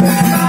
¡Gracias!